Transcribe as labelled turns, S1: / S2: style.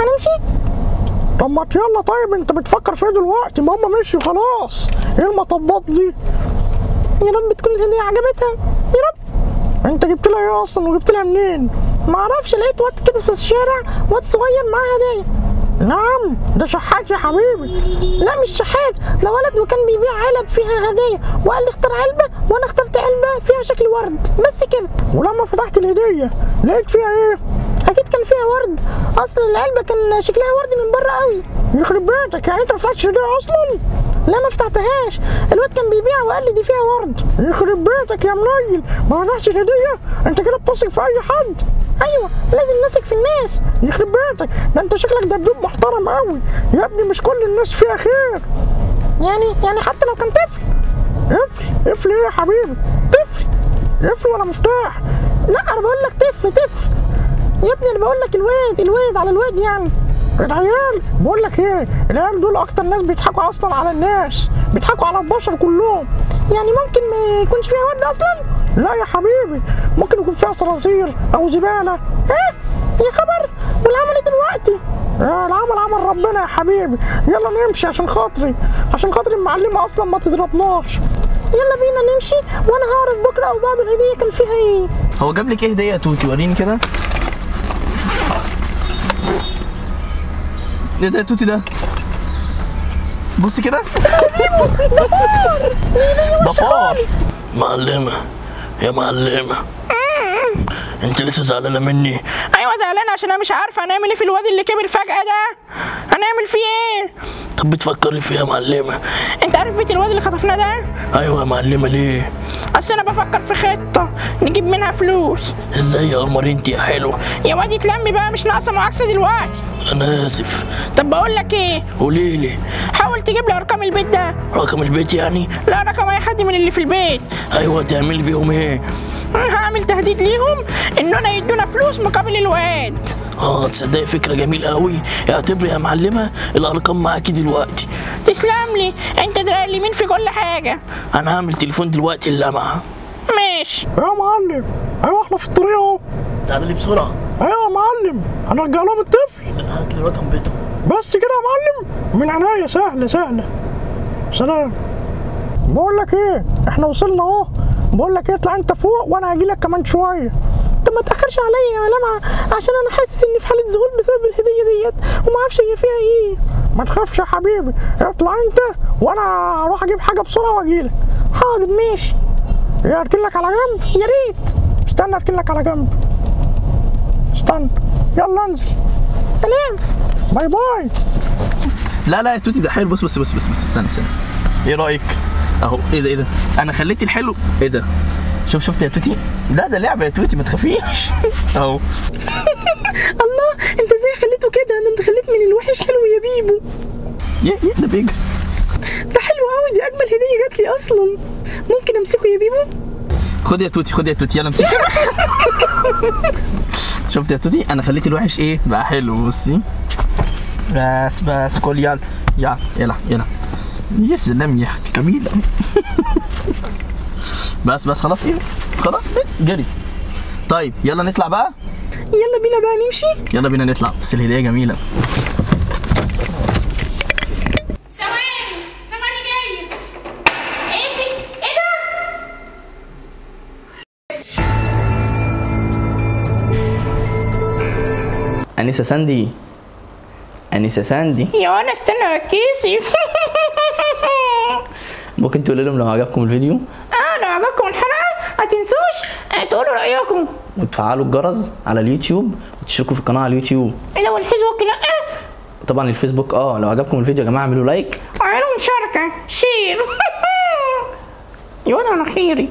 S1: هنمشي
S2: طب ما يلا طيب انت بتفكر في إيه دلوقتي ما هم مشوا خلاص. إيه المطبات دي؟
S1: يا رب تكون الهديه عجبتها. يا رب.
S2: انت جبت لها إيه أصلا؟ وجبت لها منين؟
S1: ما أعرفش لقيت واد كده في الشارع واد صغير معاه هديه
S2: نعم ده شحات يا حبيبي.
S1: لا مش شحات ده ولد وكان بيبيع علب فيها هدايا. وقال لي اختار علبة وأنا اخترت علبة فيها شكل ورد. بس كده.
S2: ولما فتحت الهدية لقيت فيها إيه؟
S1: أكيد كان فيها ورد. اصل العلبة كان شكلها ورد من بره قوي.
S2: يخرب بيتك يعني أنت ما فتحتش الهديه أصلا؟
S1: لا ما فتحتهاش. الواد كان بيبيع وقال لي دي فيها ورد.
S2: يخرب بيتك يا منيل. ما فتحتش الهدية. أنت كده بتثق في أي حد.
S1: أيوه لازم نثق في الناس.
S2: يخرب بيتك. ده أنت شكلك دبدوب محترم قوي. يا ابني مش كل الناس فيها خير.
S1: يعني يعني حتى لو كان طفل.
S2: قفل قفل إيه يا حبيبي؟
S1: طفل.
S2: قفل ولا مفتاح.
S1: لا أنا بقول لك طفل طفل. يا ابني أنا بقول لك الواد الواد على الواد يعني.
S2: العيال بقول لك إيه العيال دول أكتر ناس بيضحكوا أصلا على الناس بيضحكوا على البشر كلهم.
S1: يعني ممكن ما يكونش فيها ورد أصلا؟
S2: لا يا حبيبي ممكن يكون فيها صراصير أو زبالة.
S1: إيه؟ يا خبر والعمل دلوقتي؟
S2: آه العمل عمل ربنا يا حبيبي. يلا نمشي عشان خاطري عشان خاطري المعلمة أصلا ما تضربناش.
S1: يلا بينا نمشي وأنا هعرف بكرة أو بعد الهديه كان فيها إيه.
S3: هو جاب لك إيه هدية يا توتي؟ وريني كده. ده يا توتي ده. بصي كده. ده فار
S4: معلمة. يا معلمة. انت لسه زعلانة مني؟
S1: أيوه زعلانة عشان أنا مش عارفة هنعمل إيه في الواد اللي كبر فجأة ده. هنعمل فيه إيه؟
S4: طب بتفكري فيها يا معلمة.
S1: أنت عارف بيت الواد اللي خطفناه ده؟
S4: أيوه يا معلمة ليه؟
S1: اصل أنا بفكر في خطة نجيب منها فلوس.
S4: إزاي يا قمر؟ أنت يا حلو.
S1: يا واد اتلم بقى مش ناقصة معاكسة دلوقتي.
S4: أنا آسف.
S1: طب بقول لك إيه؟
S4: قولي لي.
S1: حاول تجيب لي أرقام البيت ده.
S4: رقم البيت يعني؟
S1: لا رقم أي حد من اللي في البيت.
S4: أيوه تعملي بيهم إيه؟
S1: هعمل تهديد ليهم اننا يدونا فلوس مقابل الواد.
S4: آه تصدقي فكرة جميلة قوي اعتبري يا معلمة الأرقام معاكي دلوقتي.
S1: تسلم لي. انت دراع اليمين في كل حاجة؟
S4: أنا هعمل تليفون دلوقتي اللمعة
S1: ماشي.
S2: يا معلم. أيوه إحنا في الطريق أهو.
S4: تعالى لي بسرعة.
S2: أيوه يا معلم. هنرجع لهم الطفل.
S4: هات لي رقم بيتهم.
S2: بس كده يا معلم. من عناية سهلة سهلة. سلام. بقول لك إيه؟ إحنا وصلنا أهو. بقول لك اطلع أنت فوق وأنا هاجي لك كمان شوية.
S1: طب ما تأخرش عليا يا لمعة عشان أنا حاسس إني في حالة ذهول بسبب الهدية ديت وما أعرفش هي فيها إيه.
S2: ما تخافش يا حبيبي اطلع أنت وأنا أروح أجيب حاجة بسرعة واجي لك
S1: حاضر ماشي.
S2: إيه أركن لك على جنب.
S1: يا ريت.
S2: استنى أركن لك على جنب. استنى. يلا انزل.
S1: سلام.
S2: bye bye.
S3: لا لا يا توتي ده حلو. بص بص بص بص بص استنى استنى. إيه رأيك؟ أهو إيه ده إيه ده؟ أنا خليت الحلو. إيه ده؟ شوف شفت يا توتي؟ ده ده لعبة يا توتي ما تخافيش. أهو.
S1: الله أنت إزاي خليته كده؟ ده أنت خليت من الوحش حلو يا بيبو.
S3: يا يا ده بيجري.
S1: ده حلو قوي دي أجمل هدية جات لي أصلا. ممكن أمسكه يا بيبو؟
S3: خد يا توتي خد يا توتي يلا امسك شفت يا توتي؟ أنا خليت الوحش إيه؟ بقى حلو بصي. بس بس كل يلا. يلا يلا. يلا يا سلام يا أختي جميلة بس بس خلاص إيه خلاص جري. طيب يلا نطلع بقى.
S1: يلا بينا بقى نمشي.
S3: يلا بينا نطلع. بس
S5: إيه في؟ إيه ده؟
S3: أنسة ساندي. أنسة ساندي.
S1: يا وأنا استنى كيسي
S3: ممكن تقول لهم لو عجبكم الفيديو
S1: عجبكم الحلقة؟ ما تنسوش آه، تقولوا رأيكم.
S3: وتفعلوا الجرس على اليوتيوب وتشتركوا في القناة على اليوتيوب.
S1: إيه ده والفيسبوك لا.
S3: طبعا الفيسبوك آه لو عجبكم الفيديو يا جماعة اعملوا like.
S1: وعملوا مشاركة. share. يا وأنا أنا خيري.